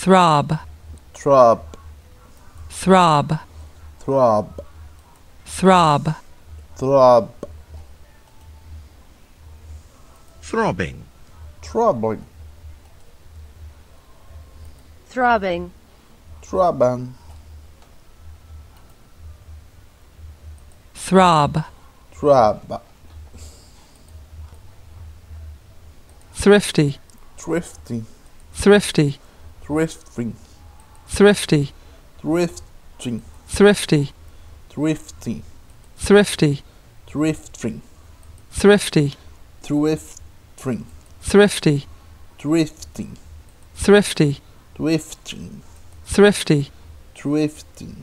throb, throb, throb, throb, throb, throb, throbbing, troubling, throbbing, throbbing, throb, throb, thrifty, thrifty, thrifty, Thrifting. Thrifty. Thrifting. Thrifty. Thrifty. Thrifty. Thrifting. Thrifty. Thrifting. Thrifty. Thrifting. Thrifty. Thrifting. Thrifty. Thrifting.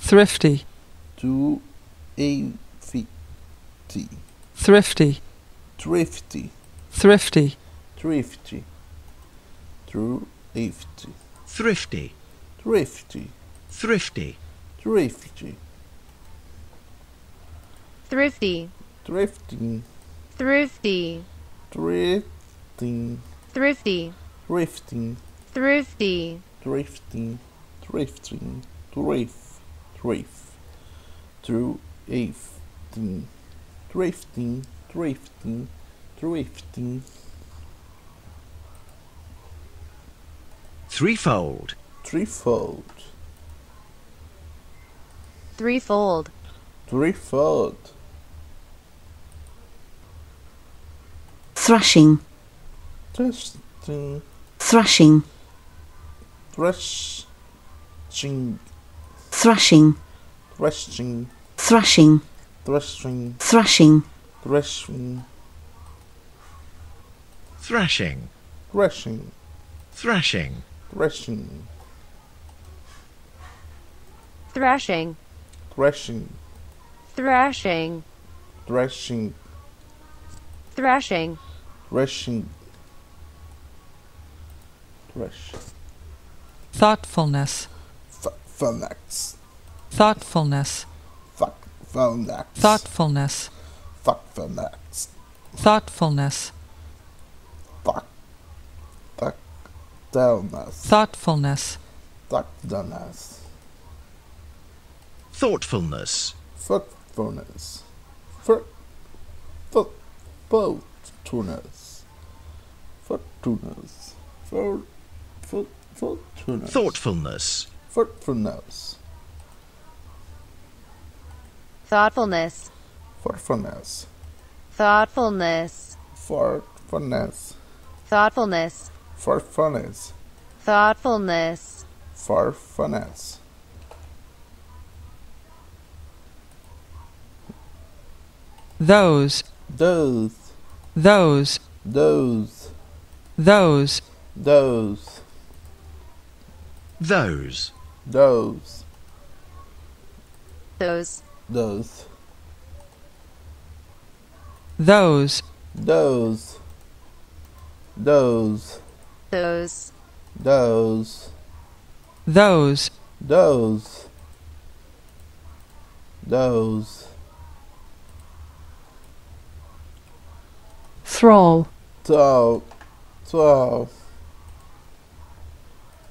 Thrifty. To thrifty, fifty. Thrifty. Thrifty. Thrifty. Thrifty. True thrifty, thrifty, thrifty, thrifty, thrifty, thrifty, thrifty, thrifty, thrifty, thrifty, thrifty, thrifty, thrifty, thrifty, thrift, thrift, through thrifty, thrifty, thrifty, threefold, threefold, threefold, threefold, thrashing, threshing, thrashing, threshing, thrashing, threshing, thrashing, threshing, thrashing, threshing, thrashing, threshing, thrashing, threshing, thrashing, threshing, thrashing, threshing, thrashing, threshing, thresh, thoughtfulness, F- phonex, thoughtfulness, fuck, phonex, thoughtfulness, fuck, phonex, thoughtfulness, dullness, thoughtfulness, fuck, dullness, thoughtfulness, thoughtfulness, for, for, thoughtfulness, thoughtfulness, for, for, thoughtfulness, thoughtfulness, thoughtfulness, thoughtfulness, thoughtfulness, thoughtfulness, thoughtfulness, thoughtfulness, thoughtfulness, thoughtfulness, thoughtfulness, those, those, those, those, those, those, those, those, those, those, those, those, those, those, those, those, those, those, thrall, twelve, twelve,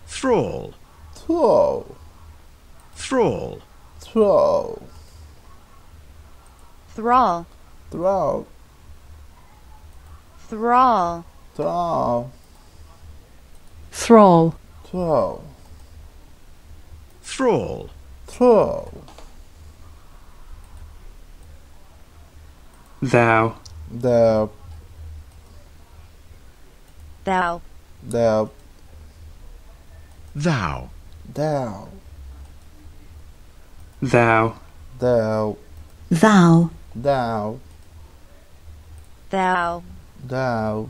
thrall, twelve, thrall, twelve, thrall, twelve, thrall, twelve, thrall, twelve, thrall, twelve, thou, thou, thou, thou, thou, thou, thou, thou, thou, thou, thou, thou,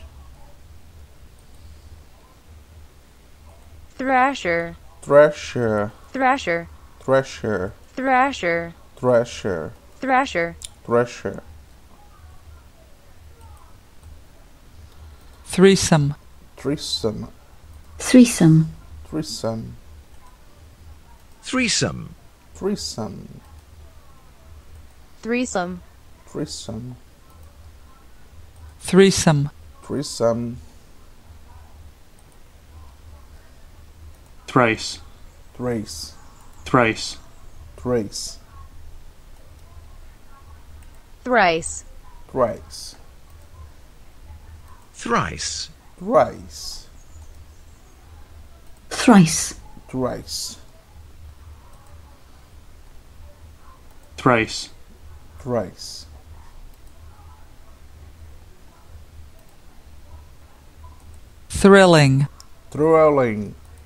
thrasher, thrasher, thrasher, thrasher, thrasher, thrasher, thrasher, thrasher, threesome, threesome, threesome, threesome, threesome, threesome, threesome, threesome, threesome, threesome, thrice, thrace, thrice, thrace, thrice, thrice, thrice, thrice, thrice, thrice, thrice, thrice, thrilling, thrilling,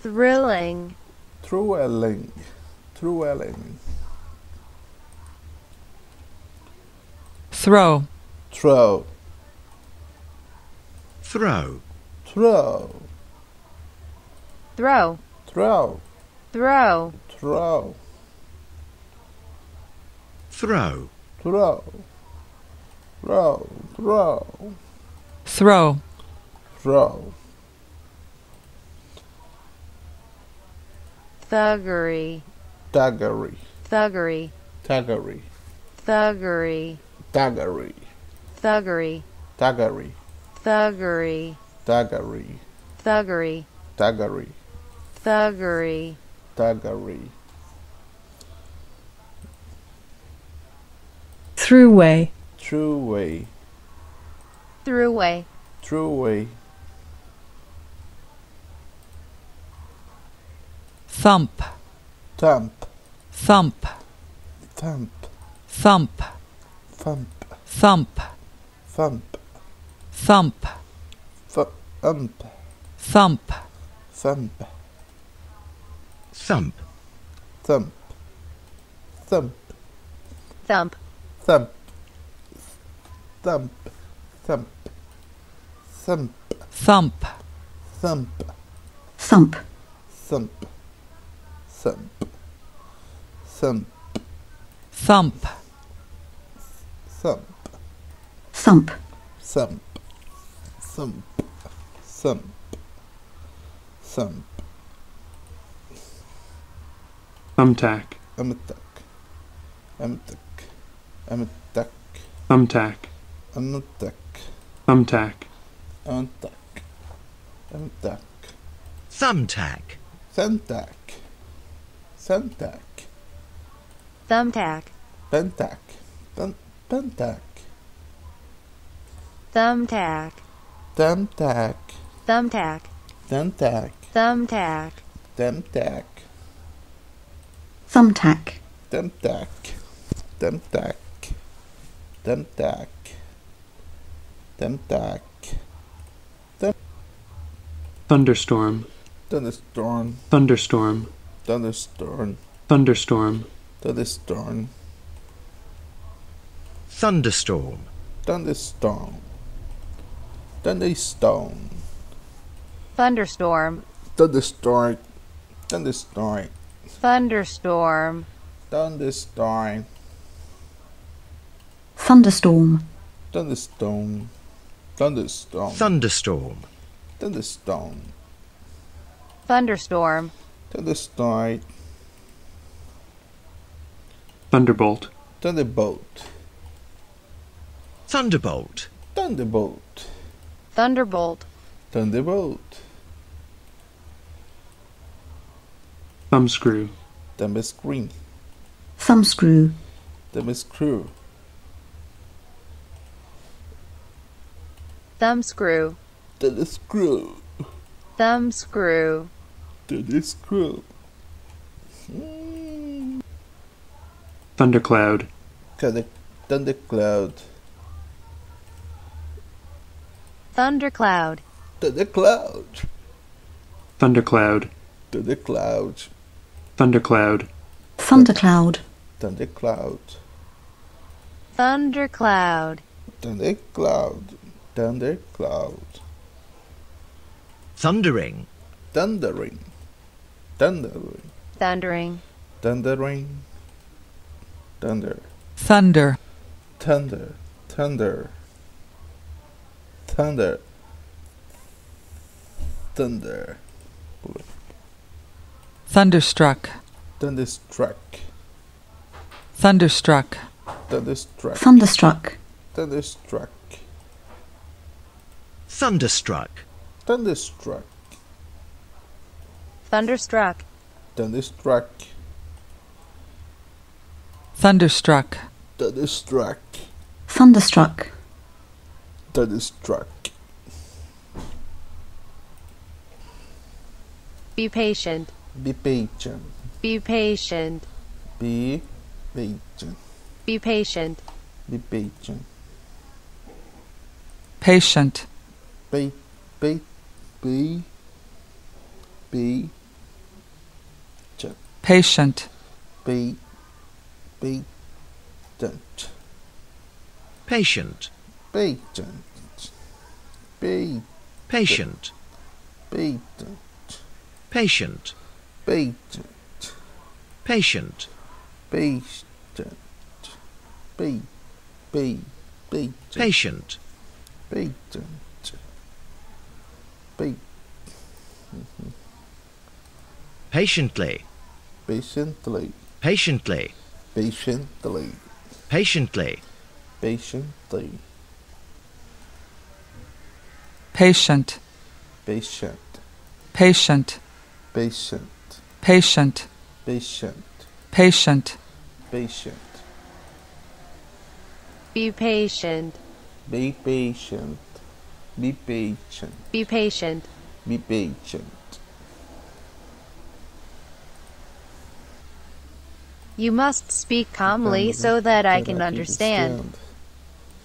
thrilling, thrilling, thrilling, throw, throw, throw, throw, throw, throw, throw, throw, throw, throw, throw, throw, throw, throw, thuggery, daggery, thuggery, daggery, thuggery, daggery, thuggery, daggery, thuggery, daggery, thuggery, daggery, thuggery, daggery, throughway, true way, throughway, true way, thump, thump, thump, thump, thump, thump, thump, thump, thump, fu- ump, thump, thump, thump, thump, thump, thump, thump, thump, thump, thump, thump, thump, thump, thump, thump, thump, thump, thump, thump, thump, thump, thump, thump, thumbtack, I'm a duck, I'm a duck, I'm a duck, thumbtack, I'm a duck, thumbtack, I'm a duck, I'm a duck, thumbtack, Suntack, Suntack, thumbtack, Pentack, Pen- Pentack, thumbtack, Thumbtack, thumbtack, Thumbtack, thumbtack, Thumbtack, thumbtack, Thumbtack, Thumbtack, Thumbtack, Thumbtack, thunderstorm, Thunderstorm, thunderstorm, Thunderstorm, thunderstorm, Thunderstorm, thunderstorm, Thunderstorm, Thunderstorm, thunderstorm, Thunderstorm, Thunderstorm, thunderstorm, Thunderstorm, thunderstorm, Thunderstorm, Thunderstorm, thunderstorm, Thunderstorm, thunderstorm, Thunderstorm, thunderbolt, Thunderbolt, thunderbolt, Thunderbolt, thunderbolt, Thunderbolt, thumbscrew, Thumbscreen, thumbscrew, Thumbscrew, thumbscrew, telescrew, thumbscrew, telescrew. Mm. thundercloud, Thunder, thundercloud, thundercloud, thundercloud, thundercloud, thundercloud, thundercloud, thundercloud, thundercloud, thundercloud, thundercloud, thundercloud, thundering, thundering, thundering, thundering, thundering, thunder, thunder, thunder, thunder, thunder, thunder, thunderstruck, thunderstruck, thunderstruck, thunderstruck, thunderstruck, thunderstruck, thunderstruck, thunderstruck, thunderstruck, thunderstruck, thunderstruck, thunderstruck, thunderstruck, thunderstruck, be patient, be patient, be patient, be patient, be patient, be patient, patient, be, be, be, be, Patient. Be, be, don't. Patient. Be, don't. Be. Patient. Be, don't. Patient. Be, don't. Patient. Be, don't. Be, be, be. Patient. Be, don't. Be. Patiently patiently, patiently, patiently, patiently, patiently, patient, patient, patient, patient, patient, patient, patient, patient, be patient, be patient, be patient, be patient, be patient. You must speak calmly so that I can understand.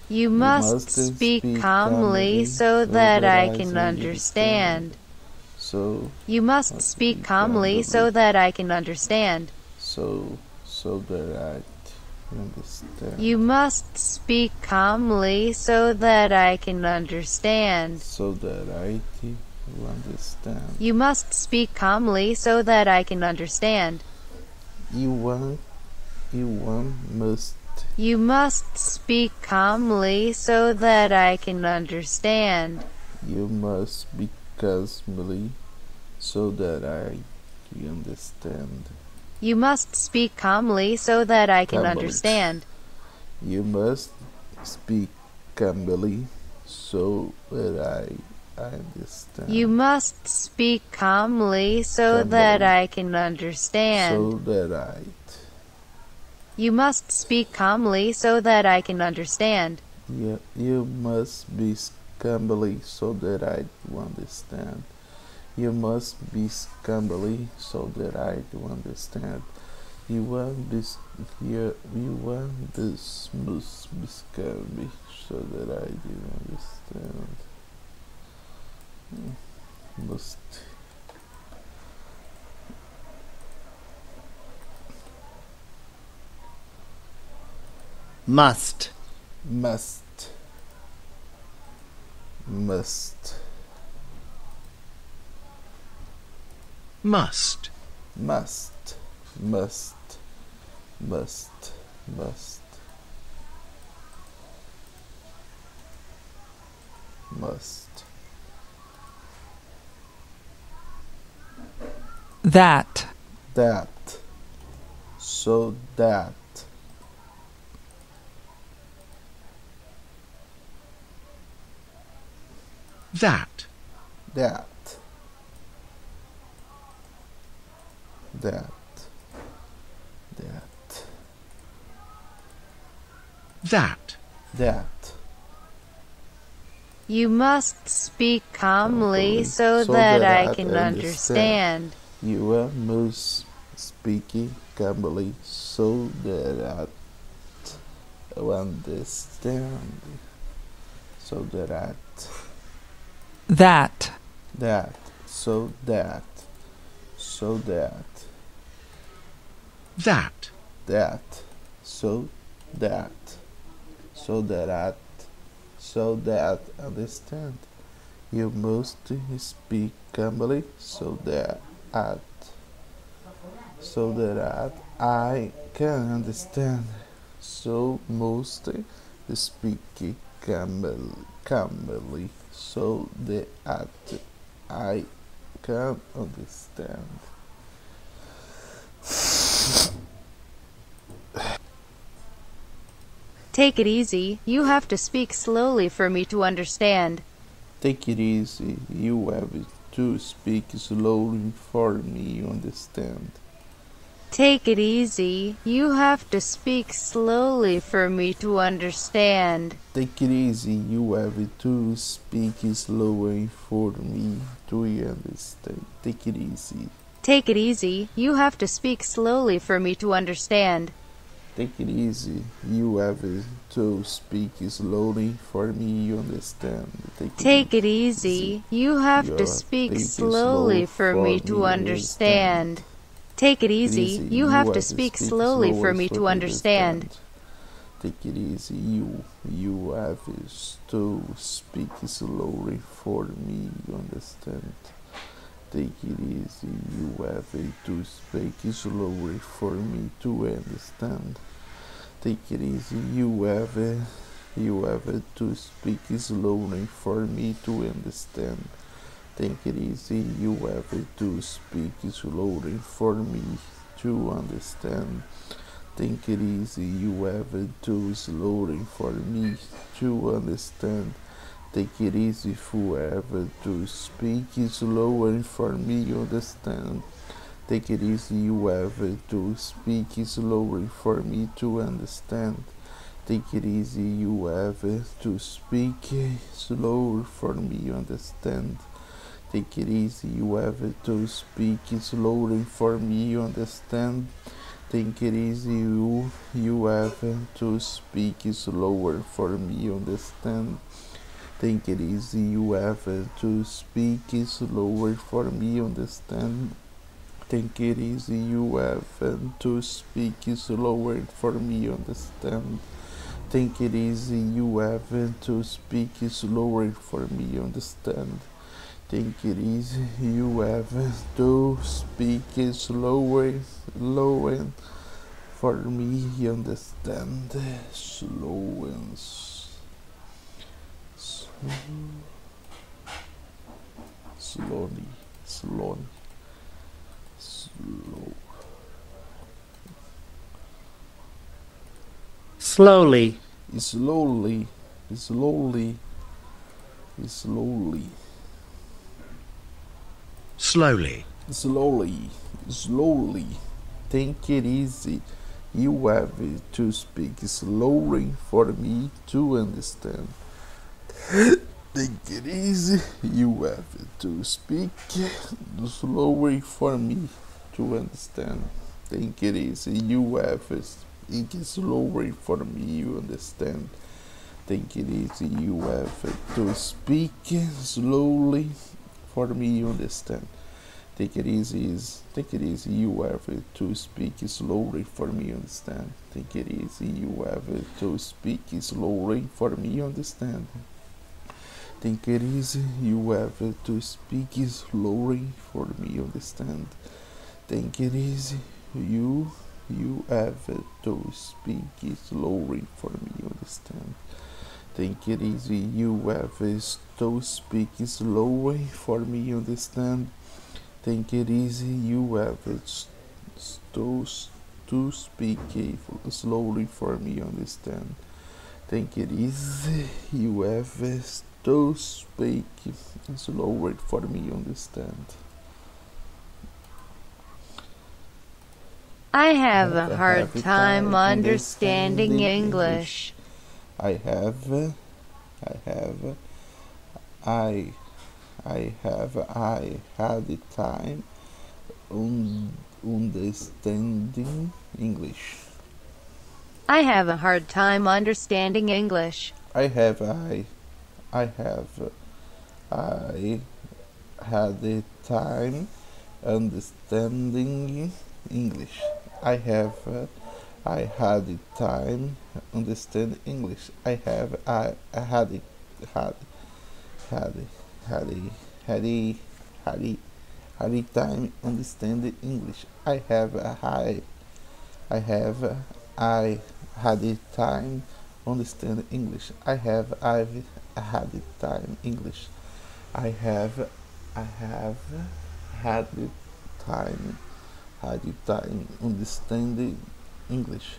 You must speak calmly so that I can understand. So, You must speak calmly so that I can understand. so, so that I understand. You must speak calmly so that I can understand. so that I understand. You must speak calmly so that I can understand. You want, you want must, You must speak calmly so that I can understand. you must because Millie, so that I can understand. You must speak calmly so that I can Calmly. understand. You must speak calmly, so that I, I understand. You must speak calmly so that I can understand. so that I, You must speak calmly so that I can understand. you, you must be calmly, so that I do understand. You must be calmly, so that I do understand. You want this, you, you want this must be calmly, so that I do understand. Must. Must, must. Must. Must, must. Must. Must. Must. Must. That, that. So that that, that that that that, that You must speak calmly so So that that I I can understand. understand. You are most speaking calmly so that I understand. So that I that, that. So that. So that. That, that. So that. So that I so that. Understand. You must speak calmly so that I so that I can understand. So must speak calmly, calmly so that I can understand. Take it easy. You have to speak slowly for me to understand. Take it easy. You have to speak slowly for me to understand. Take it easy. You have to speak slowly for me to understand. Take it easy. You have to speak slowly for me to understand. Take it easy. Take it easy. You have to speak slowly for me to understand. Take it easy. You have to speak slowly for me to understand. Take it easy. You have You to speak slowly slow for me to to understand. Take it easy. easy. You have to speak slowly for me to understand. Take it easy. You you have to speak slowly for me to understand. Take it easy. You have to speak slowly for me to understand. Take it easy. You have you have to speak slowly for me to understand. Take it easy. You have to speak slowly for me to understand. Take it easy. You have to slowly for me to understand. Take it easy. Whoever to speak slowly for me to understand. Take it easy. You have to speak slowly for me to understand. Take it easy. You have to speak slowly for me to understand. Take it easy. You have to speak slowly for me you understand. Take it easy. You you have to speak slower for me you understand. Take it easy. You have to speak slower for me to understand. Take it easy. You have to speak slower for me to understand. Take it easy. You have to speak slower for me to understand. Take it easy. You have to speak slower, and for me to understand. Slow and slow, slowly, slowly, slow. slowly, slowly, slowly, slowly, slowly, slowly, slowly. Take it easy. You have to speak slowly for me to understand. Take it easy. You have to speak slowly for me to understand. Take it easy. You have to speak slowly for me to understand. Take it easy. You have to speak slowly for me you understand. Take it easy. Is take it easy. You have to speak slowly for me to understand. Take it easy. You have to speak slowly for me to understand. Take it easy. You have to speak slowly for me understand. Take it easy. You you have to speak slowly for me understand. Take it easy. You have a to speak slowly for me understand. Take it easy. You have to to speak slowly for me understand. Take it easy. You have to speak slower for me understand. I have a a hard time understanding English. I have, I have I I have I had the time un, understanding English. I have a hard time understanding English. I have I I have I had the time understanding English. I have I had the time understand English. I have I, I had it had had had had had had time understand English. I have I I have I had the time understand English. I have I've had the time English. I have I have had the time had the time understanding English.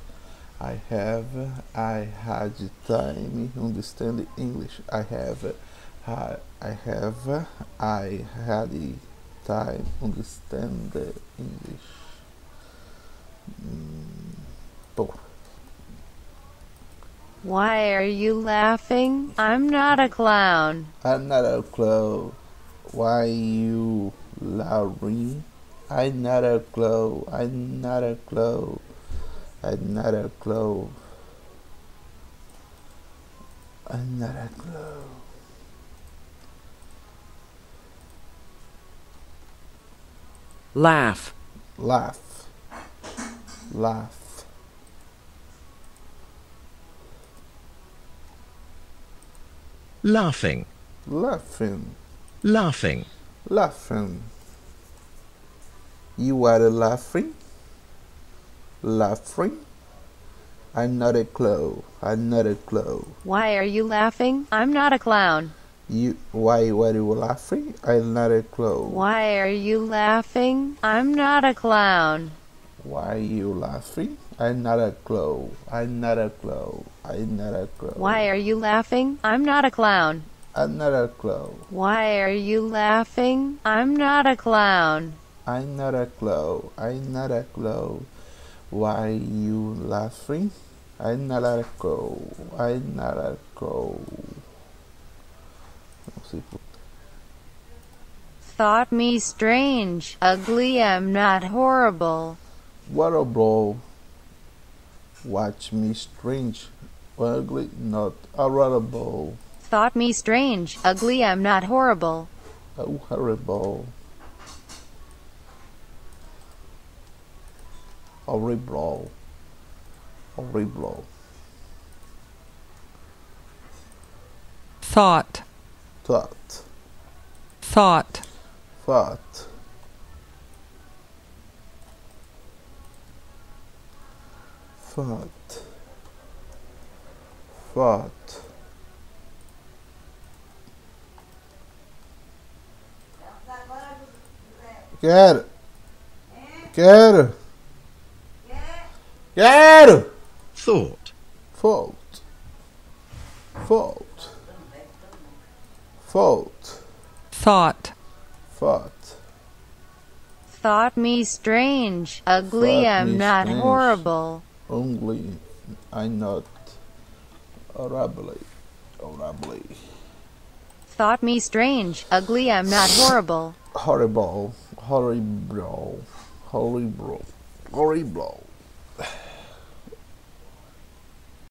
I have I had the time understand English. I have I, I have I had the time understand English. Mm. Why are you laughing? I'm not a clown. I'm not a clown. Why you laughing? I'm not a clown. I'm not a clown. Another a clown. I'm not a clown. laugh, Laugh. Laugh. laughing, Laughing. laughing, Laughing. You are laughing? Laughing? I'm not a clown. I'm not a clown. Why are you laughing? I'm not a clown. You why were you laughing? I'm not a clown. Why are you laughing? I'm not a clown. Why are you laughing? I'm not a clown. I'm not a clown. I'm not a clown. Why are you laughing? I'm not a clown. I'm not a clown. Why are you laughing? I'm not a clown. I'm not a clown. I'm not a clown. Why you laughing? I'm not a clown. I'm not a clown. Não sei por Thought me strange, ugly, I'm not horrible. What a blow. Watch me strange, ugly, not horrible. Thought me strange, ugly, I'm not horrible. Oh, horrible. Horrible. Horrible. thought, Thought. thought, Thought. Thought. Thought. Quero. Quero. Quero. thought, Fault. Fault. Fault. thought, Thought. Thought me strange, ugly, Thought I'm not strange. horrible. Only I not horribly. Horribly. Thought me strange, ugly, I'm not horrible. Horrible. Horrible. Horrible. Horrible.